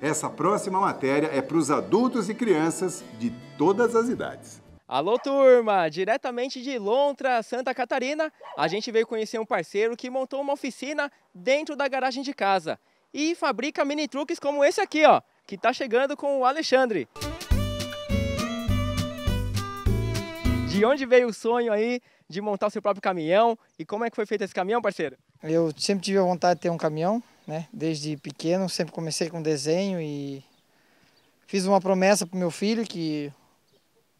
Essa próxima matéria é para os adultos e crianças de todas as idades. Alô, turma! Diretamente de Lontra, Santa Catarina, a gente veio conhecer um parceiro que montou uma oficina dentro da garagem de casa e fabrica mini truques como esse aqui, ó, que está chegando com o Alexandre. De onde veio o sonho aí de montar o seu próprio caminhão e como é que foi feito esse caminhão, parceiro? Eu sempre tive a vontade de ter um caminhão, né? Desde pequeno, sempre comecei com desenho e fiz uma promessa para meu filho que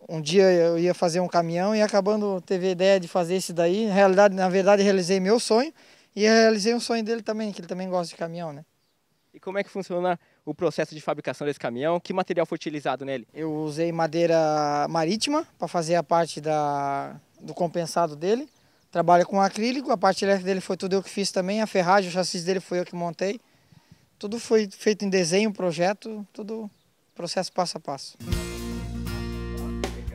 um dia eu ia fazer um caminhão e acabando teve a ideia de fazer esse daí. Na realidade, na verdade, realizei meu sonho e realizei um sonho dele também, que ele também gosta de caminhão, né? E como é que funciona o processo de fabricação desse caminhão? Que material foi utilizado nele? Eu usei madeira marítima para fazer a parte da, do compensado dele. Trabalha com acrílico, a parte elétrica dele foi tudo eu que fiz também, a ferragem, o chassi dele foi eu que montei. Tudo foi feito em desenho, projeto, tudo processo passo a passo.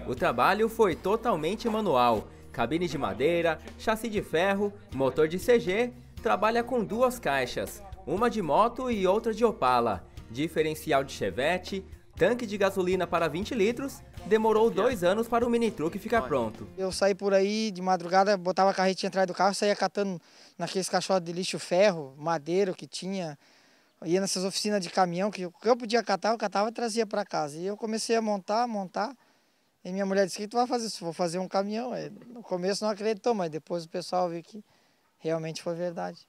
O trabalho foi totalmente manual. Cabine de madeira, chassi de ferro, motor de CG, trabalha com duas caixas, uma de moto e outra de Opala, diferencial de Chevette, tanque de gasolina para 20 litros, demorou dois anos para o mini truque ficar pronto. Eu saí por aí de madrugada, botava a carretinha atrás do carro, saía catando naqueles caixotes de lixo ferro, madeira que tinha, ia nessas oficinas de caminhão, que o que eu podia catar, eu catava e trazia para casa. E eu comecei a montar, montar, e minha mulher disse, o que tu vai fazer? Vou fazer um caminhão. No começo não acreditou, mas depois o pessoal viu que realmente foi verdade.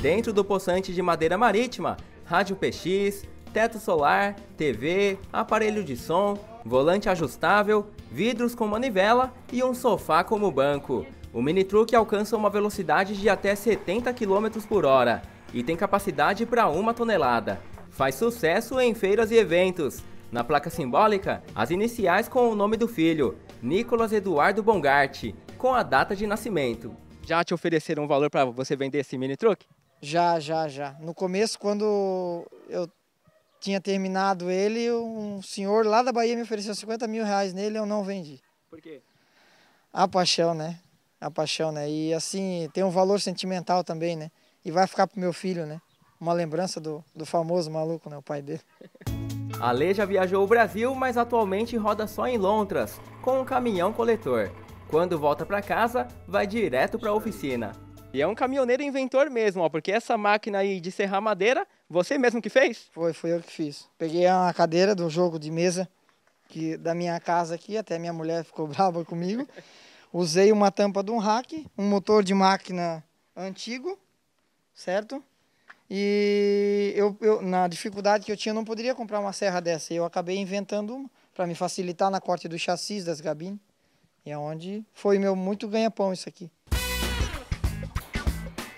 Dentro do poçante de madeira marítima, rádio PX, teto solar, TV, aparelho de som, volante ajustável, vidros com manivela e um sofá como banco. O mini truck alcança uma velocidade de até 70 km por hora e tem capacidade para uma tonelada. Faz sucesso em feiras e eventos. Na placa simbólica, as iniciais com o nome do filho, Nicolas Eduardo Bongart, com a data de nascimento. Já te ofereceram um valor para você vender esse mini truck? Já, já, já. No começo, quando eu tinha terminado ele, um senhor lá da Bahia me ofereceu 50 mil reais nele, eu não vendi. Por quê? A paixão, né? A paixão, né? E assim, tem um valor sentimental também, né? E vai ficar pro meu filho, né? Uma lembrança do, do famoso maluco, né? O pai dele. A Lê já viajou o Brasil, mas atualmente roda só em Londras, com um caminhão coletor. Quando volta para casa, vai direto para a oficina. E é um caminhoneiro inventor mesmo, ó, porque essa máquina aí de serrar madeira, você mesmo que fez? Foi, foi eu que fiz. Peguei uma cadeira do jogo de mesa que da minha casa aqui, até minha mulher ficou brava comigo. Usei uma tampa de um rack, um motor de máquina antigo, certo? E eu, eu, na dificuldade que eu tinha, não poderia comprar uma serra dessa. Eu acabei inventando uma para me facilitar na corte do chassis das gabines. E é onde foi meu muito ganha-pão isso aqui.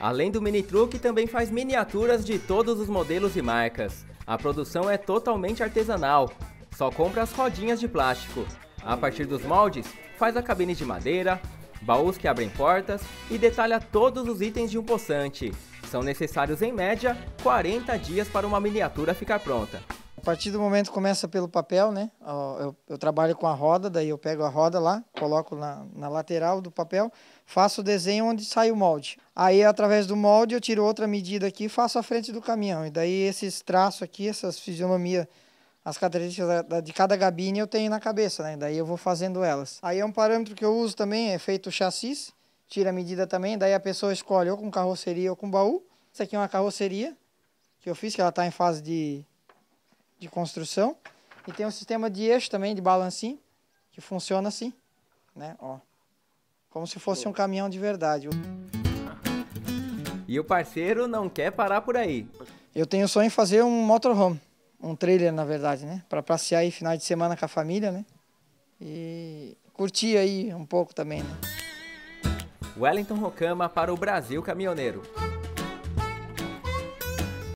Além do mini truque, também faz miniaturas de todos os modelos e marcas. A produção é totalmente artesanal, só compra as rodinhas de plástico. A partir dos moldes, faz a cabine de madeira, baús que abrem portas e detalha todos os itens de um poçante. São necessários, em média, 40 dias para uma miniatura ficar pronta. A partir do momento começa pelo papel, né? Eu, eu, trabalho com a roda, daí eu pego a roda lá, coloco na, na lateral do papel, faço o desenho onde sai o molde. Aí, através do molde, eu tiro outra medida aqui e faço a frente do caminhão. E daí esses traços aqui, essas fisionomias, as características da, de cada gabine eu tenho na cabeça, né? Daí eu vou fazendo elas. Aí é um parâmetro que eu uso também, é feito chassis, tira a medida também, daí a pessoa escolhe ou com carroceria ou com baú. Isso aqui é uma carroceria que eu fiz, que ela está em fase de de construção. E tem um sistema de eixo também, de balancinho, que funciona assim, né? Ó, como se fosse um caminhão de verdade. E o parceiro não quer parar por aí. Eu tenho sonho em fazer um motorhome, um trailer na verdade, né? Para passear aí final de semana com a família, né? E curtir aí um pouco também, né? Wellington Rocama para o Brasil Caminhoneiro.